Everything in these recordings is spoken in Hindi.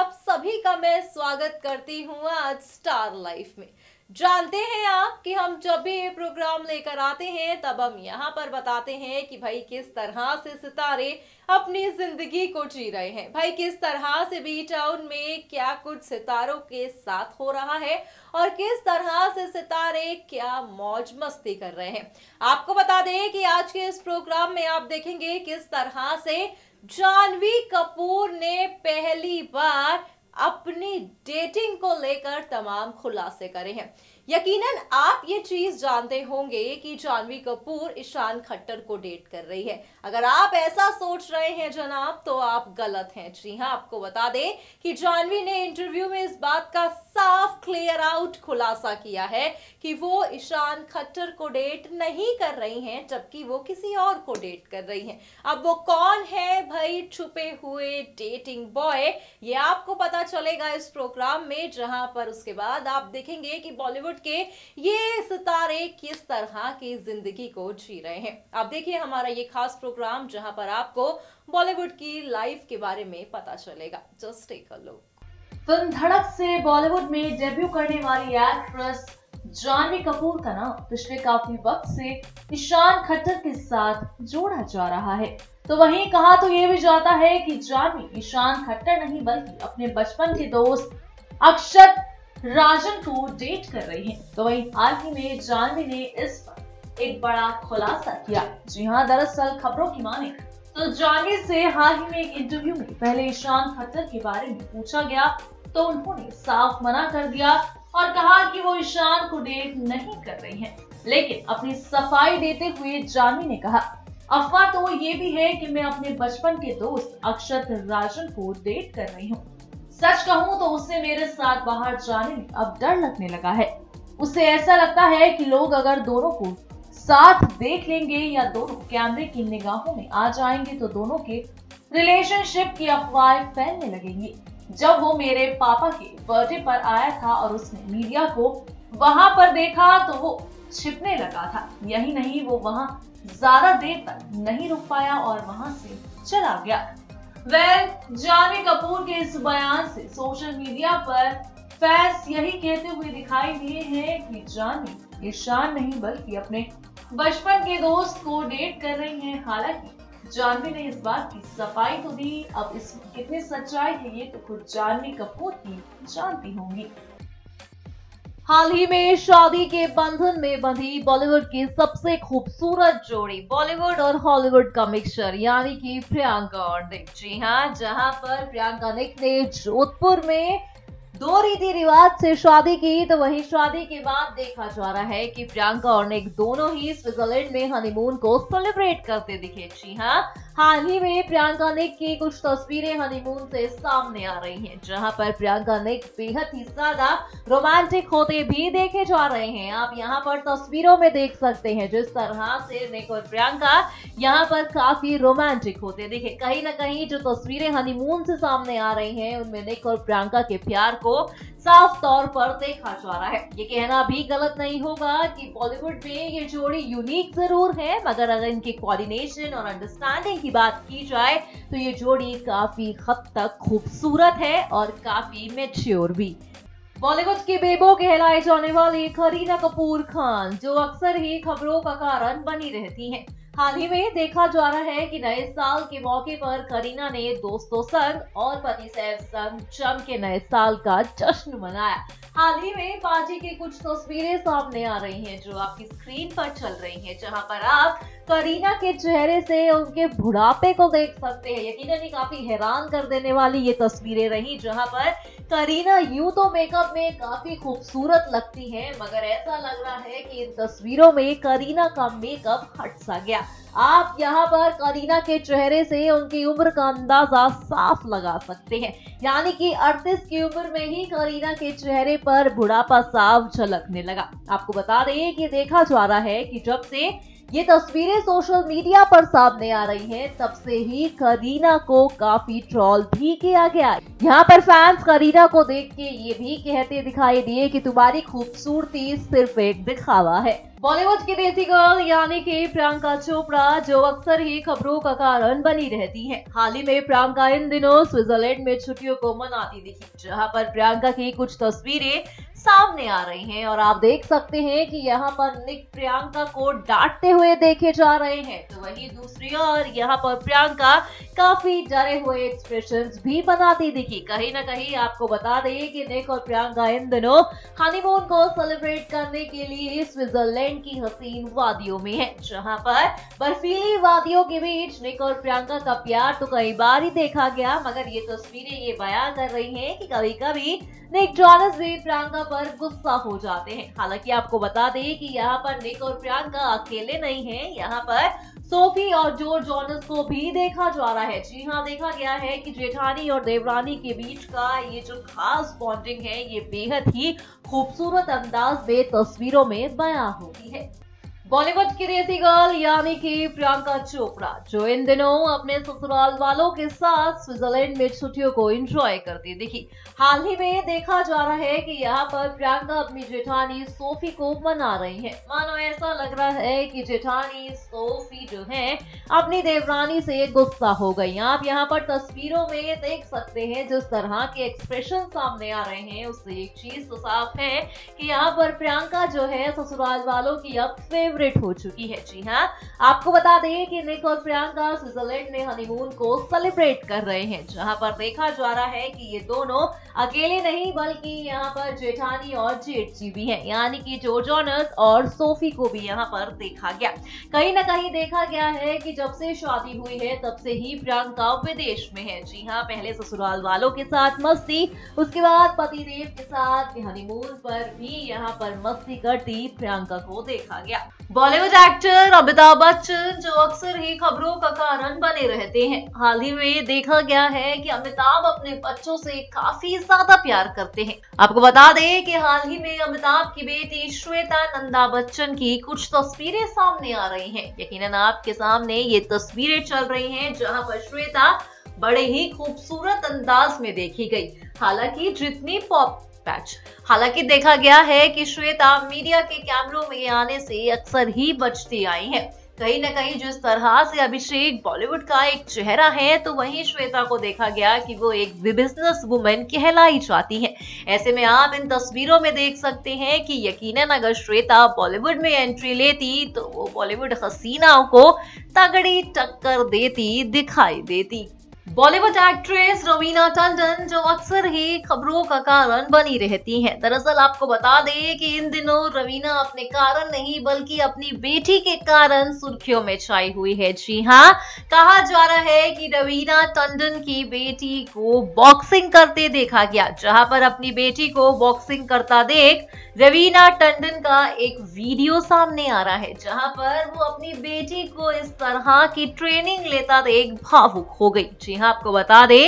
आप सभी का मैं स्वागत करती हूँ आज स्टार लाइफ में। जानते हैं आप कि हम जब भी ये प्रोग्राम लेकर आते हैं, तब हम यहाँ पर बताते हैं कि भाई किस तरह से सितारे अपनी ज़िंदगी को जी रहे हैं। भाई किस तरह से बी टाउन में क्या कुछ सितारों के साथ हो रहा है और किस तरह से सितारे क्या मौज मस्ती कर रहे हैं। आपको बता दें कि आज के इस प्रोग्राम में आप देखेंगे किस तरह से जानवी कपूर ने पहली बार अपनी डेटिंग को लेकर तमाम खुलासे करे हैं। यकीनन आप ये चीज़ जानते होंगे कि जानवी कपूर ईशान खट्टर को डेट कर रही है। अगर आप ऐसा सोच रहे हैं जनाब तो आप गलत हैं। जी हाँ आपको बता दें कि जानवी ने इंटरव्यू में इस बात का साफ़ क्लियर आउट खुलासा किया है कि वो ईशान खट्टर को डेट नहीं कर रही हैं, जबकि वो किसी और को डेट कर रही हैं। अब वो कौन है भाई छुपे हुए डेटिंग बॉय ये आपको पता चलेगा इस प्रोग्राम में, जहाँ पर उसके बाद आप देखेंगे कि बॉलीवुड के ये सितारे किस तरह की ज़िंदगी को जी रहे हैं? आप देखिए हमारा ये खास प्रोग्राम जहाँ पर आपको बॉलीवुड की लाइफ के बारे में पता चलेगा। Just take a look film Dhadak से बॉलीवुड में डेब्यू करने वाली एक्ट्रेस जानवी कपूर का नाम पिछले काफ़ी वक्त से ईशान खट्टर के साथ जोड़ा जा रहा है। तो वहीं कहा तो ये भी जाता है कि जानवी ईशान खट्टर नहीं, बल्कि अपने बचपन के दोस्त अक्षत राजन को डेट कर रही हैं। तो वहीं हाल ही में जानवी ने इस पर एक बड़ा खुलासा किया जी हाँ दरअसल खबरों की माने तो जानवी से हाल ही में एक इंटरव्यू में पहले ईशान खट्टर के बारे में पूछा गया तो उन्होंने साफ़ मना कर दिया और कहा कि वो ईशान को डेट नहीं कर रही हैं। लेकिन अपनी सफ़ाई देते हुए जानवी ने कहा, अफवाह तो ये भी है कि मैं अपने बचपन के दोस्त अक्षत राजन को डेट कर रही हूँ सच कहूँ तो उससे मेरे साथ बाहर जाने में अब डर लगने लगा है। उसे ऐसा लगता है कि लोग अगर दोनों को साथ देख लेंगे या दोनों कैमरे की निगाहों में आ जाएँगे तो दोनों के रिलेशनशिप की अफवाहें फैलने लगेंगी। जब वो मेरे पापा के बर्थडे पर आया था और उसने मीडिया को वहाँ पर देखा तो वो छिपने लगा था। यही नहीं, वो वहाँ ज़्यादा देर तक नहीं रुक पाया और वहाँ से चला गया। वेल जानवी कपूर के इस बयान से सोशल मीडिया पर फैंस यही कहते हुए दिखाई दिए हैं कि जानवी ईशान नहीं बल्कि अपने बचपन के दोस्त को डेट कर रही हैं। हालाँकि जानवी ने इस बात की सफ़ाई तो दी। अब इसमें कितनी सच्चाई है, ये तो खुद जानवी कपूर ही जानती होंगी। हाल ही में शादी के बंधन में बंधी बॉलीवुड की सबसे खूबसूरत जोड़ी, बॉलीवुड और हॉलीवुड का मिक्सचर यानी कि प्रियंका और निक जी हाँ जहाँ पर प्रियंका निक ने जोधपुर में दो रीति रिवाज से शादी की तो वहीं शादी के बाद देखा जा रहा है कि प्रियंका और निक दोनों ही स्विट्जरलैंड में हनीमून को सेलिब्रेट करते दिखे। जी हाँ हाल ही में प्रियंका निक की कुछ तस्वीरें हनीमून से सामने आ रही हैं, जहाँ पर प्रियंका निक बेहद ही ज़्यादा रोमांटिक होते भी देखे जा रहे हैं। आप यहाँ पर तस्वीरों में देख सकते हैं, जिस तरह से निक और प्रियंका यहाँ पर काफ़ी रोमांटिक होते दिखे। कहीं ना कहीं जो तस्वीरें हनीमून से सामने आ रही है, उनमें निक और प्रियंका के प्यार को साफ़ तौर पर देखा जा रहा है। ये कहना भी गलत नहीं होगा कि बॉलीवुड में ये जोड़ी यूनिक ज़रूर है, मगर अगर इनके कोऑर्डिनेशन और अंडरस्टैंडिंग की बात की जाए तो ये जोड़ी काफ़ी हद तक खूबसूरत है और काफ़ी मेच्योर भी। बॉलीवुड की बेबो कहलाए जाने वाली करीना कपूर खान, जो अक्सर ही खबरों का कारण बनी रहती हैं। हाल ही में देखा जा रहा है कि नए साल के मौके पर करीना ने दोस्तों संग और पति सैफ संग जम के नए साल का जश्न मनाया। हाल ही में पार्टी की कुछ तस्वीरें सामने आ रही हैं जो आपकी स्क्रीन पर चल रही हैं, जहाँ पर आप करीना के चेहरे से उनके बुढ़ापे को देख सकते हैं। यकीनन काफ़ी हैरान कर देने वाली ये तस्वीरें रही, जहाँ पर करीना यूँ तो मेकअप में काफ़ी खूबसूरत लगती हैं, मगर ऐसा लग रहा है कि इन तस्वीरों में करीना का मेकअप हट सा गया। आप यहाँ पर करीना के चेहरे से उनकी उम्र का अंदाज़ा साफ़ लगा सकते हैं। यानी कि 38 की उम्र में ही करीना के चेहरे पर बुढ़ापा साफ़ झलकने लगा। आपको बता दें कि देखा जा रहा है कि जब से ये तस्वीरें सोशल मीडिया पर सामने आ रही हैं। तब से ही करीना को काफ़ी ट्रॉल भी किया गया। यहाँ पर फैंस करीना को देख के ये भी कहते दिखाई दिए कि तुम्हारी खूबसूरती सिर्फ़ एक दिखावा है। बॉलीवुड की देसी गर्ल यानी कि प्रियंका चोपड़ा, जो अक्सर ही खबरों का कारण बनी रहती हैं। हाल ही में प्रियंका इन दिनों स्विट्जरलैंड में छुट्टियों को मनाती दिखी, जहाँ पर प्रियंका की कुछ तस्वीरें सामने आ रही हैं और आप देख सकते हैं कि यहाँ पर निक प्रियंका को डांटते हुए देखे जा रहे हैं। तो वही दूसरी ओर यहाँ पर प्रियंका काफ़ी डरे हुए एक्सप्रेशंस भी बनाती दिखी। कहीं ना कहीं आपको बता दें कि निक और प्रियंका इन दिनों हनीमून को सेलिब्रेट करने के लिए स्विट्जरलैंड की हसीन वादियों में है, जहाँ पर बर्फीली वादियों के बीच निक और प्रियंका का प्यार तो कई बार ही देखा गया, मगर ये तस्वीरें ये बयान कर रही है की कभी कभी निक जॉनस भी प्रियंका पर गुस्सा हो जाते हैं। हालाँकि आपको बता दें कि यहाँ पर निक और प्रियंका अकेले नहीं हैं। यहाँ पर सोफी और ज़ोर जॉनस को भी देखा जा रहा है। जी हाँ देखा गया है कि जेठानी और देवरानी के बीच का ये जो खास बॉन्डिंग है, ये बेहद ही खूबसूरत अंदाज में, तस्वीरों में बयां होती है। बॉलीवुड की देसी गर्ल यानी कि प्रियंका चोपड़ा। जो इन दिनों अपने ससुराल वालों के साथ स्विट्जरलैंड में छुट्टियों को एंजॉय करती दिखी। हाल ही में देखा जा रहा है कि यहाँ पर प्रियंका अपनी जेठानी सोफी को मना रही है। मानो ऐसा लग रहा है कि जेठानी सोफी जो है, अपनी देवरानी से गुस्सा हो गई आप यहाँ पर तस्वीरों में देख सकते हैं जिस तरह के एक्सप्रेशन सामने आ रहे हैं। उससे एक चीज़ तो साफ़ है कि यहाँ पर प्रियंका जो है ससुराल वालों की अब फेवरेट सेलिब्रेट हो चुकी है। जी हाँ आपको बता दें कि निक और प्रियंका स्विट्जरलैंड में हनीमून को सेलिब्रेट कर रहे हैं। जहाँ पर देखा जा रहा है कि ये दोनों अकेले नहीं, बल्कि यहाँ पर जेठानी और जेठ जी भी हैं। यानी कि जो जॉनस और सोफी को भी यहाँ पर देखा गया। कहीं ना कहीं देखा गया है कि जब से शादी हुई है, तब से ही प्रियंका विदेश में है। जी हाँ पहले ससुराल वालों के साथ मस्ती, उसके बाद पति देव के साथ हनीमून पर भी यहाँ पर मस्ती करती प्रियंका को देखा गया। बॉलीवुड एक्टर अमिताभ बच्चन जो अक्सर ही खबरों का कारण बने रहते हैं। हाल ही में देखा गया है कि अमिताभ अपने बच्चों से काफ़ी ज़्यादा प्यार करते हैं। आपको बता दें कि हाल ही में अमिताभ की बेटी श्वेता नंदा बच्चन की कुछ तस्वीरें सामने आ रही हैं। यकीनन आपके सामने ये तस्वीरें चल रही हैं, जहाँ पर श्वेता बड़े ही खूबसूरत अंदाज में देखी गई। हालाँकि जितनी पॉप पैच हालाँकि देखा गया है कि श्वेता मीडिया के कैमरों में आने से अक्सर ही बचती आई है। कहीं ना कहीं जिस तरह से अभिषेक बॉलीवुड का एक चेहरा है तो वहीं श्वेता को देखा गया कि वो एक बिज़नेस वुमेन कहलाई जाती है। ऐसे में आप इन तस्वीरों में देख सकते हैं कि यकीनन अगर श्वेता बॉलीवुड में एंट्री लेती तो वो बॉलीवुड हसीनाओं को तगड़ी टक्कर देती, दिखाई देती। बॉलीवुड एक्ट्रेस रवीना टंडन जो अक्सर ही खबरों का कारण बनी रहती हैं। दरअसल आपको बता दें कि इन दिनों रवीना अपने कारण नहीं, बल्कि अपनी बेटी के कारण सुर्खियों में छाई हुई है। जी हाँ कहा जा रहा है कि रवीना टंडन की बेटी को बॉक्सिंग करते देखा गया। जहाँ पर अपनी बेटी को बॉक्सिंग करता देख रवीना टंडन का एक वीडियो सामने आ रहा है, जहाँ पर वो अपनी बेटी को इस तरह की ट्रेनिंग लेता देख भावुक हो गई। जी हाँ आपको बता दे।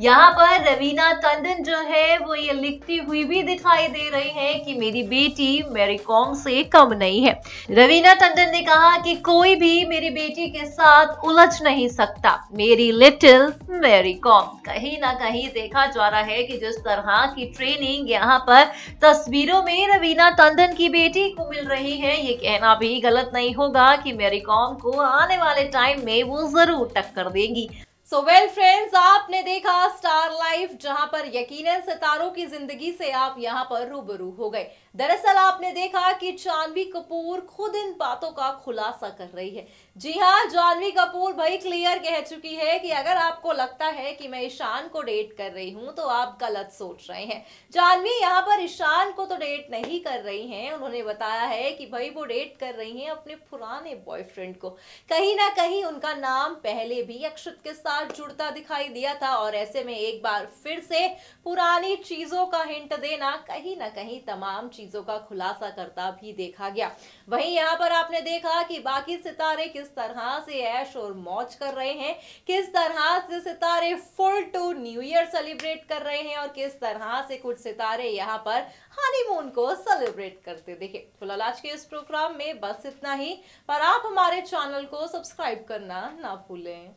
यहाँ पर रवीना टंडन जो है, वो ये लिखती हुई भी दिखाई दे रही है कि मेरी बेटी मेरी कॉम से कम नहीं है। रवीना टंडन ने कहा कि कोई भी मेरी बेटी के साथ उलझ नहीं सकता। मेरी लिटिल मेरी कॉम। कहीं ना कहीं देखा जा रहा है कि जिस तरह की ट्रेनिंग यहाँ पर तस्वीरों में रवीना टंडन की बेटी को मिल रही है, ये कहना भी गलत नहीं होगा कि मेरी कॉम को आने वाले टाइम में वो ज़रूर टक्कर देंगी। सो वेल फ्रेंड्स आपने देखा स्टार लाइफ जहाँ पर यकीनन सितारों की ज़िंदगी से आप यहाँ पर रूबरू हो गए। दरअसल आपने देखा कि जानवी कपूर खुद इन बातों का खुलासा कर रही है। जी हाँ जानवी कपूर भाई क्लियर कह चुकी है कि अगर आपको लगता है कि मैं ईशान को डेट कर रही हूँ तो आप गलत सोच रहे हैं। जानवी यहाँ पर ईशान को तो डेट नहीं कर रही हैं। उन्होंने बताया है कि भाई वो डेट कर रही हैं अपने पुराने बॉयफ्रेंड को। कहीं ना कहीं उनका नाम पहले भी अक्षत के साथ जुड़ता दिखाई दिया था और ऐसे में एक बार फिर से पुरानी चीज़ों का हिंट देना कहीं ना कहीं तमाम चीज़ चीज़ों का खुलासा करता भी देखा गया। वहीं यहाँ पर आपने देखा कि बाकी सितारे किस तरह से ऐश और मौज कर रहे हैं, किस तरह से सितारे full to new year celebrate कर रहे हैं और किस तरह से कुछ सितारे यहाँ पर हनीमून को सेलिब्रेट करते देखे। फ़िलहाल आज के इस प्रोग्राम में बस इतना ही, पर आप हमारे चैनल को सब्सक्राइब करना ना भूलें।